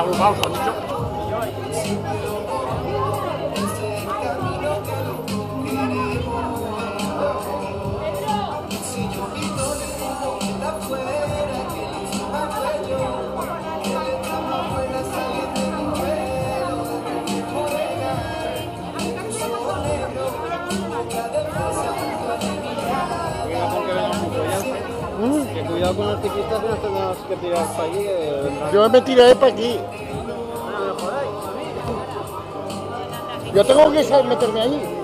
Đồng 交 Que cuidado con los ciclistas que nos tenemos que tirar para allí. que. Yo me tiraré para aquí. Yo tengo que meterme ahí.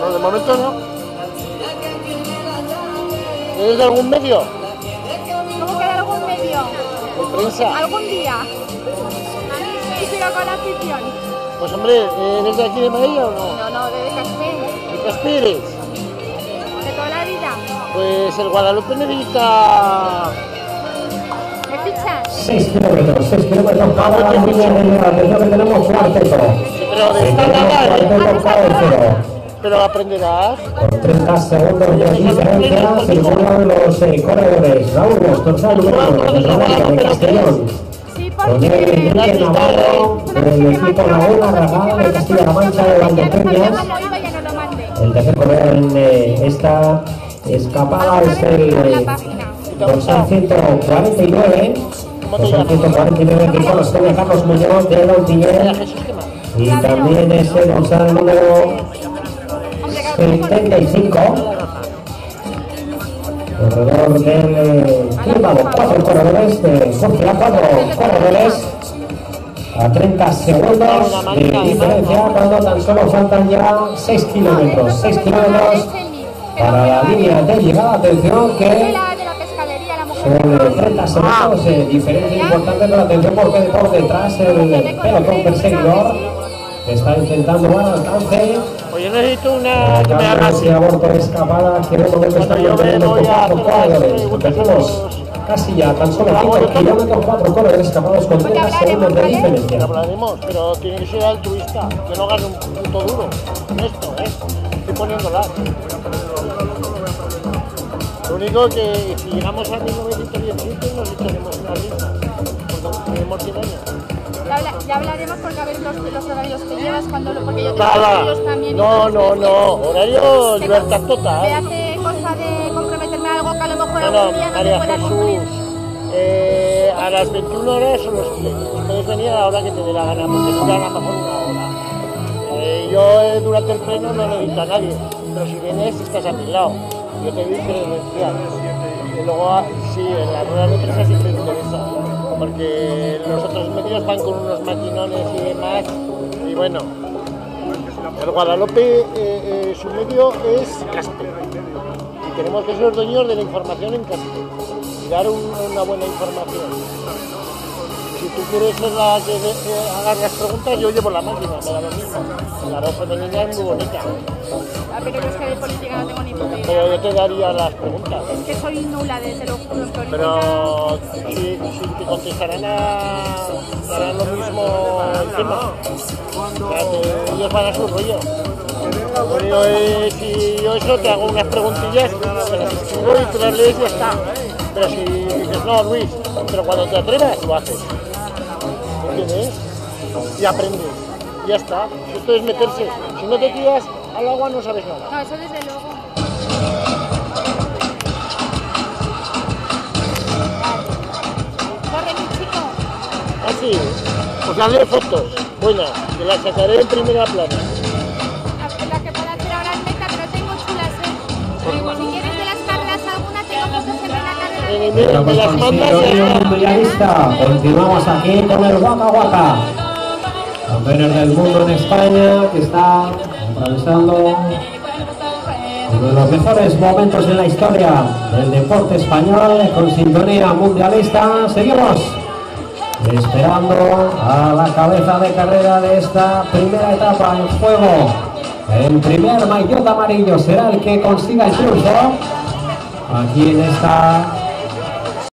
No, de momento no. ¿Eres de algún medio? ¿Cómo queda algún medio? ¿De prensa? ¿Algún día? Y sigo con la afición. Pues hombre, ¿eres de aquí de Madrid o no? No, no, de Castel. ¿De qué aspires? De toda la vida. Pues el Guadalupe necesita... ¿Me fichas? 6 kilómetros, 6 kilómetros para la línea de meta. Atención que tenemos cuarteto. Pero de Tenemos estándar, ¿eh? cuarteto cabecero. Pero aprenderás. Con 30 segundos de diferencia se encuentran los eh, corredores. Raúl Boston, número de Castellón. Con el. Enrique Navarro, del equipo Laguna, Ramada de Castilla-La Mancha de Valdepeñas. lo. El tercer corredor en eh, esta escapada es el eh. Dorsal 149. Dorsal 149 que corresponde Carlos Muñoz de Lontillén. Y también es el dorsal número 75. Corredor del eh, Químbalo, cuatro corredores de Murcia, cuatro corredores a 30 segundos de diferencia cuando tan solo faltan ya 6 kilómetros. 6 kilómetros para la línea de llegada. Atención que la la la son eh, 30 segundos de diferencia importante, pero atención porque por detrás el pelotón perseguidor está intentando buen alcance. Pues yo necesito una que me haga así. aborto de escapada que momento está con cuatro corredores. Tenemos casi ya tan solo 5 kilómetros, cuatro corredores escapados con 30 segundos de diferencia. hablaremos, pero tiene que ser altruista, que no gane un punto duro. En esto, ¿eh? Estoy poniéndola. Lo único que si llegamos a 1917 nos echaremos una risa, porque tenemos 100 años. Ya, habla- ya hablaremos porque a ver los, los horarios que llevas cuando lo, porque yo tengo horarios también. no, no, no, horario me- libertad Me total. hace cosa de comprometerme a algo que a lo mejor No, algún día no te María pueda Jesús, cumplir. eh, a las 21 horas son los plenos. Puedes venir a la hora que te dé la gana, porque duran a lo mejor una hora. Eh, yo eh, durante el pleno no necesito a nadie, pero si vienes estás a mi lado. Yo te credencial. Y luego, ah, sí, en la rueda de prensa sí te interesa, porque los otros medios van con unos maquinones y demás, y bueno. El Guadalupe, eh, eh, su medio es Caspe. Y tenemos que ser dueños de la información en Caspe y dar un- una buena información. Si tú quieres ser la que de- eh, haga las preguntas, yo llevo la máquina, me da lo mismo. La voz femenina es muy bonita, Ah, pero yo es que de política no tengo ni idea. pero yo te daría las preguntas. Es que soy nula desde lo juro. Pero si, si te contestarán a, harán lo mismo el tema. O sea, que ellos van a su rollo. Es, si yo eso te hago unas preguntillas, te las escribo y tú las lees y ya está. Pero si dices, no, Luis, pero cuando te atrevas, lo haces. ¿Entiendes? Y aprendes. Ya está. Esto es meterse. Si no te tiras al agua, no sabes nada. No, eso desde luego. Corre, mi chico. Así. Pues hazle fotos. Buenas. Que las sacaré en primera plana. Las con Isidro ya lista. Continuamos aquí con el Waka Waka. Campeones del mundo en España que está improvisando Uno de los mejores momentos en la historia del deporte español con sintonía mundialista. Seguimos esperando a la cabeza de carrera de esta primera etapa en juego. El primer maillot amarillo será el que consiga el triunfo aquí en esta